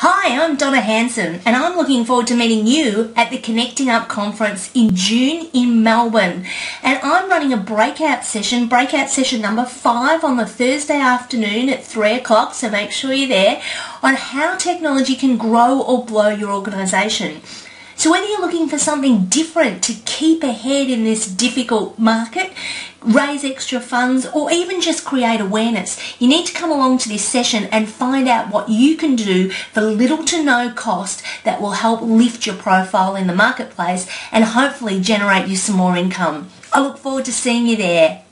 Hi, I'm Donna Hanson, and I'm looking forward to meeting you at the Connecting Up conference in June in Melbourne. And I'm running a breakout session, breakout session number five on the Thursday afternoon at three o'clock, so make sure you're there, on how technology can grow or blow your organisation. So whether you're looking for something different to keep ahead in this difficult market, raise extra funds, or even just create awareness, you need to come along to this session and find out what you can do for little to no cost that will help lift your profile in the marketplace and hopefully generate you some more income. I look forward to seeing you there.